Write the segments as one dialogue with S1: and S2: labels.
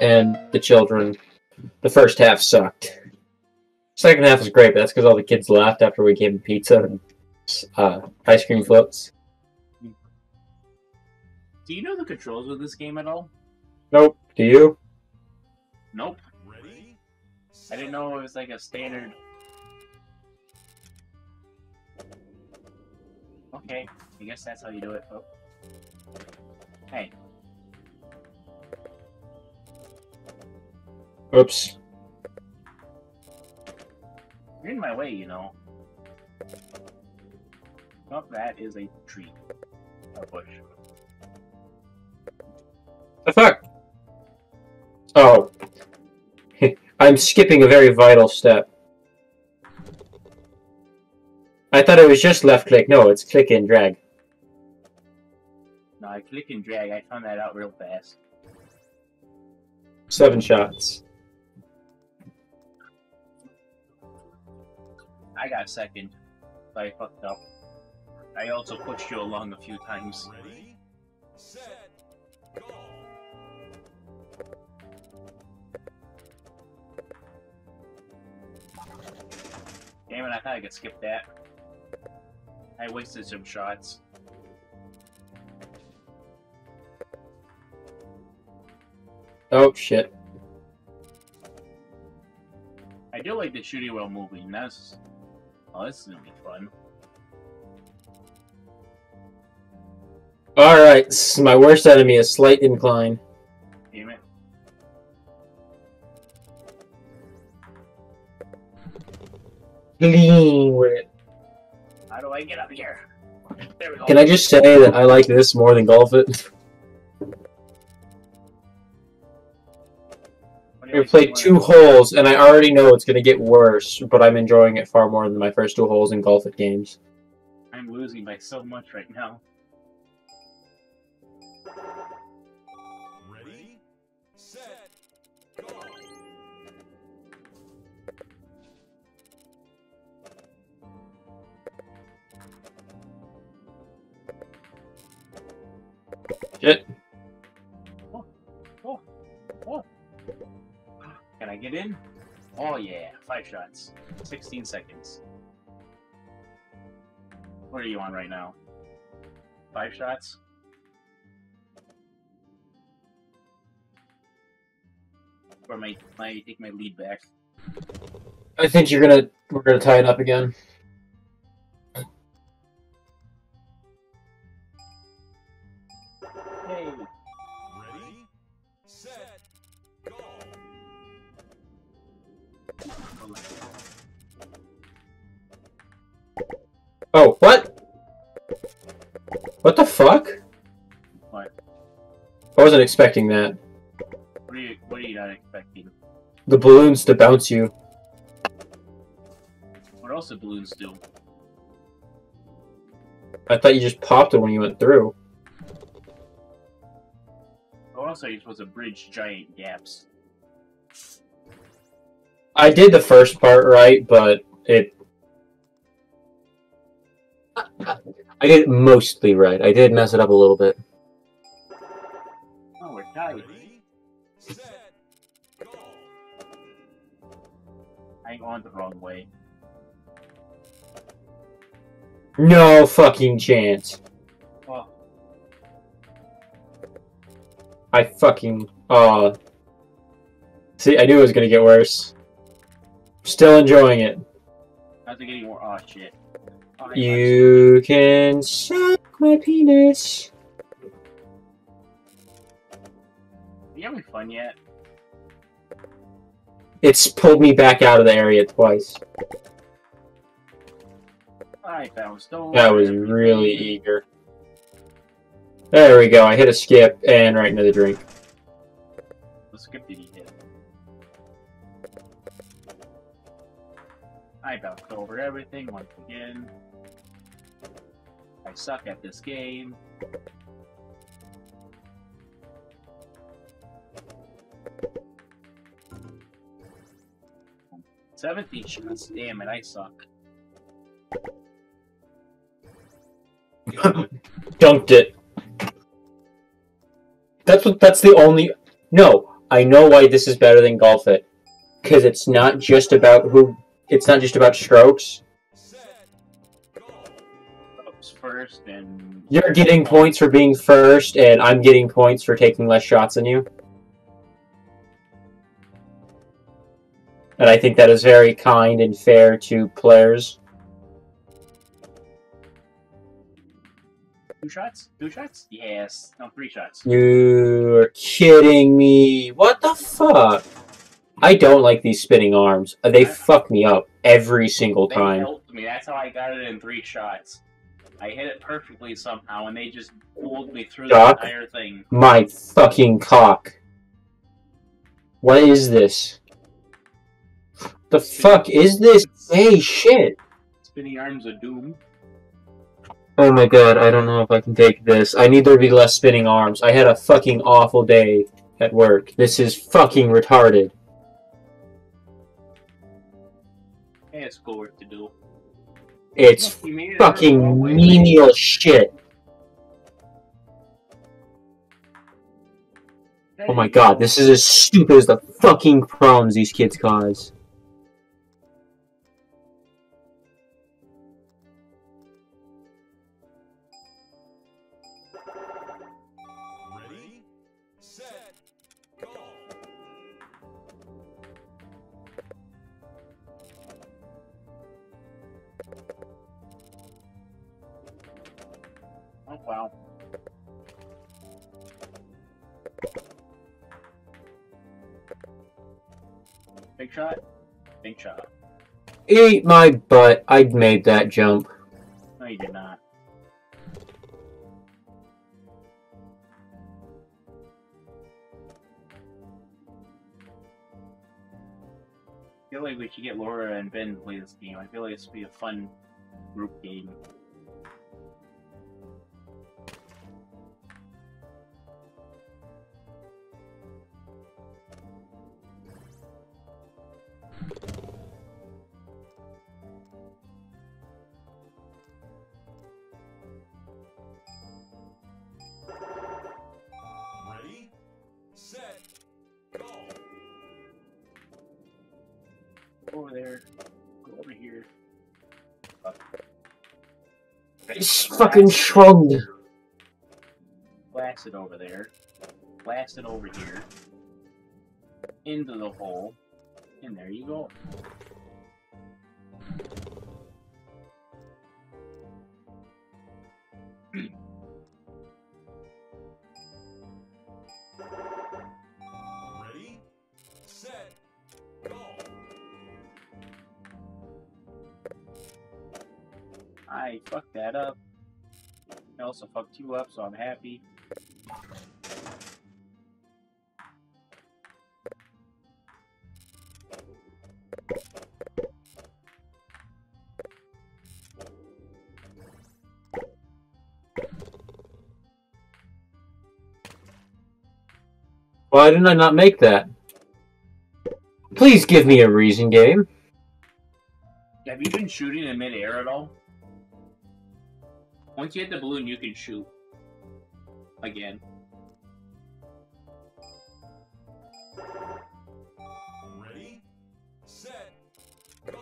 S1: and the children. The first half sucked. Second half was great, but that's because all the kids laughed after we gave them pizza and uh, ice cream floats.
S2: Do you know the controls of this game at all?
S1: Nope. Do you?
S2: Nope. Ready? I didn't know it was like a standard. Okay, I guess that's how you do it. Oh. Hey,
S1: Oops.
S2: you're in my way, you know. Oh, that is a tree. A bush.
S1: The fuck? Oh. I'm skipping a very vital step. I thought it was just left click. No, it's click and drag.
S2: No, I click and drag. I found that out real fast.
S1: Seven shots.
S2: I got second. So I fucked up. I also pushed you along a few times.
S3: Ready, set, go.
S2: Damn it, I thought I could skip that. I wasted some shots.
S1: Oh shit.
S2: I do like the shooting while moving. That's oh, this is gonna be fun.
S1: Alright, s- my worst enemy is slight incline.
S2: Damn it.
S1: Lean with it.
S2: How do I get up here? There we go.
S1: Can I just say that I like this more than Golf It?
S2: What do
S1: We
S2: like
S1: played two holes, and I already know it's gonna get worse, but I'm enjoying it far more than my first two holes in Golf It games.
S2: I'm losing by so much right now.
S3: Ready, set, go.
S1: Shit.
S2: Oh yeah, five shots. 16 seconds. What are you on right now? Five shots? Or might might take my lead back?
S1: I think you're gonna we're gonna tie it up again.
S2: Hey,
S1: Oh, what? What the fuck?
S2: What?
S1: I wasn't expecting that.
S2: what are you what are you not expecting?
S1: The balloons to bounce you.
S2: What else do balloons do?
S1: I thought you just popped it when you went through.
S2: What else are you supposed to bridge giant gaps?
S1: I did the first part right, but it. I did it mostly right. I did mess it up a little bit.
S2: Oh, we're tied.
S3: Ready, set, go.
S2: I going the wrong way.
S1: No fucking chance.
S2: Oh,
S1: I fucking. Uh. See, I knew it was gonna get worse. Still enjoying it.
S2: how's it getting more? Oh shit.
S1: You can suck my penis.
S2: Are you having fun yet?
S1: It's pulled me back out of the area twice.
S2: I bounced over.
S1: That was really eager. There we go. I hit a skip and right into the drink.
S2: The script did he hit? I bounced over everything once again. I suck at this game. Seventeen shots. Damn it, I suck.
S1: Dunked it. That's what. That's the only. No, I know why this is better than Golf It. Because it's not just about who. It's not just about strokes.
S3: Set. Go.
S2: Ups first and
S1: You're getting points for being first, and I'm getting points for taking less shots than you. And I think that is very kind and fair to players.
S2: two shots. Two shots. Yes. No, three shots.
S1: You're kidding me. What the fuck? I don't like these spinning arms. Uh, They fuck me up every single
S2: They
S1: time.
S2: helped me. That's how I got it in three shots. I hit it perfectly somehow, and they just pulled me through
S1: Doc?
S2: the entire thing.
S1: My fucking cock. What is this? The fuck is this? Hey, shit.
S2: Spinning arms of doom.
S1: Oh my god, I don't know if I can take this. I need there to be less spinning arms. I had a fucking awful day at work. This is fucking retarded.
S2: Schoolwork to do.
S1: It's
S2: we it
S1: uh,
S2: fucking oh, way.
S1: menial shit. Oh my god, this is as stupid as the fucking problems these kids cause.
S2: Big shot. Big shot.
S1: Eat my butt. I made that jump.
S2: No, you did not. I feel like we should get Laura and Ben to play this game. I feel like this would be a fun group game.
S3: Go
S2: over there. Go over here.
S1: It's fucking shrugged.
S2: Blast it over there. Blast it over here. Into the hole. And there you go. I fucked that up. I also fucked you up, so I'm happy.
S1: Why didn't I not make that? Please give me a reason, game.
S2: Have you been shooting in midair at all? Once you hit the balloon, you can shoot. Again.
S3: Ready. Set. Go.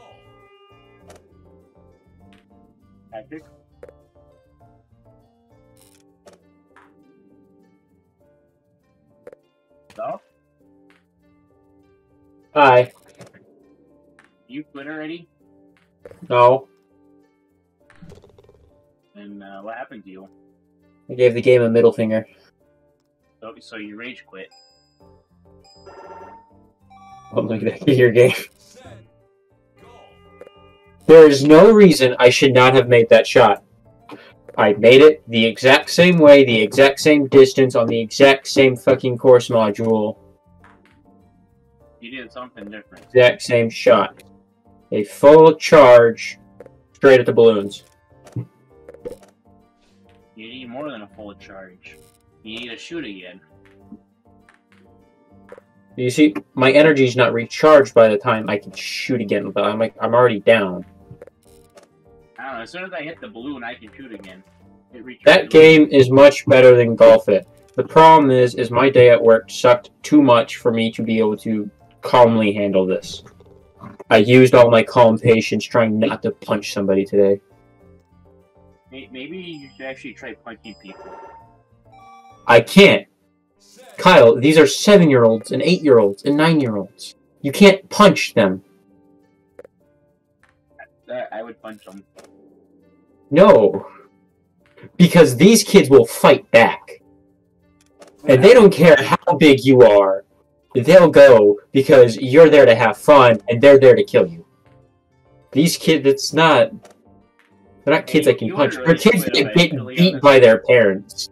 S2: Patrick? No?
S1: Hi.
S2: You quit already?
S1: No.
S2: And uh, what happened to you?
S1: I gave the game a middle finger.
S2: So, so you rage quit.
S1: Oh, look at. Your game. There is no reason I should not have made that shot. I made it the exact same way, the exact same distance, on the exact same fucking course module,
S2: You did something different.
S1: exact same shot. A full charge straight at the balloons.
S2: You need more than a full charge. You need to shoot again.
S1: You see, my energy's not recharged by the time I can shoot again, but I'm like, I'm already down.
S2: I don't know. As soon as I hit the balloon, I can shoot again. It.
S1: That game is much better than Golf It. The problem is, is my day at work sucked too much for me to be able to calmly handle this. I used all my calm patience trying not to punch somebody today.
S2: May- Maybe you should actually try punching people.
S1: I can't. Kyle, these are seven year olds and eight year olds and nine year olds. You can't punch them.
S2: I would punch them.
S1: No. Because these kids will fight back. And they don't care how big you are. They'll go because you're there to have fun and they're there to kill you. These kids, it's not. They're not kids I can punch. They're kids that get beat by their parents.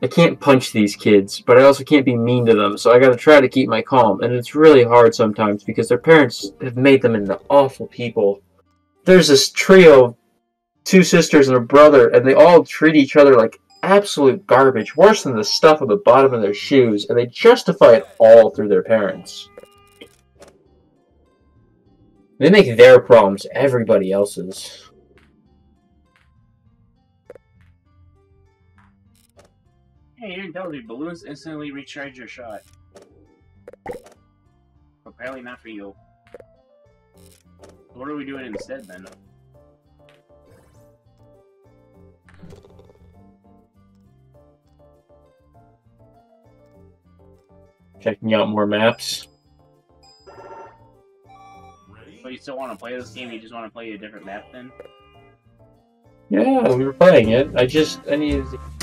S1: I can't punch these kids, but I also can't be mean to them, so I gotta try to keep my calm. And it's really hard sometimes because their parents have made them into awful people. There's this trio of two sisters and a brother, and they all treat each other like absolute garbage, worse than the stuff on the bottom of their shoes, and they justify it all through their parents. They make their problems everybody else's.
S2: Hey, Aaron tells me balloons instantly recharge your shot. Apparently not for you. What are we doing instead then?
S1: Checking out more maps.
S2: But you still want to play this game? You just want to play a different map then?
S1: Yeah, we were playing it. I just I needed to